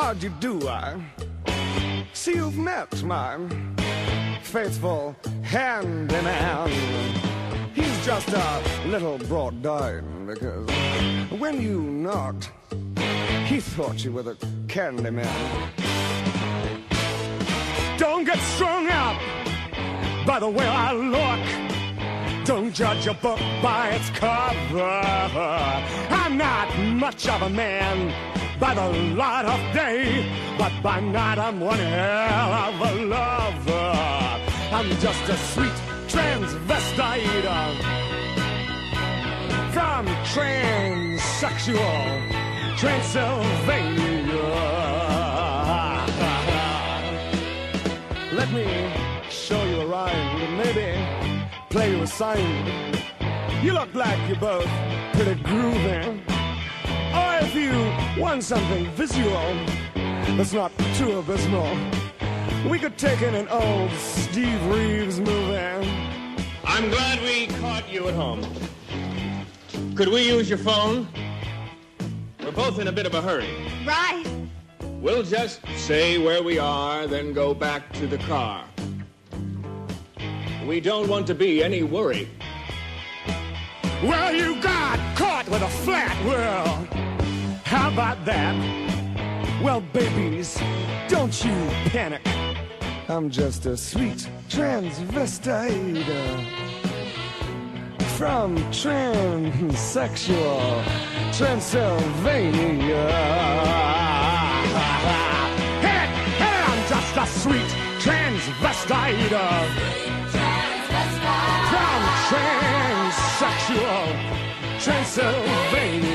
how'd you do? I see you've met my faithful handyman. He's just a little brought down because when you knocked, he thought you were the candy man. Don't get strung up by the way I look. Don't judge a book by its cover. I'm not much of a man by the light of day, but by night I'm one hell of a lover. I'm just a sweet transvestite from transsexual Transylvania. Let me show you a rhyme, maybe play you a sign. You look like you're both pretty groovy. Or if you want something visual that's not too abysmal, we could take in an old Steve Reeves movie. I'm glad we caught you at home. Could we use your phone? We're both in a bit of a hurry. Right. We'll just say where we are, then go back to the car. We don't want to be any worry. Well, you got caught with a flat world. How about that? Well, babies, don't you panic. I'm just a sweet transvestite uh, from transsexual Transylvania. Hit it, hit it! I'm just a sweet transvestite uh, from transsexual Transylvania.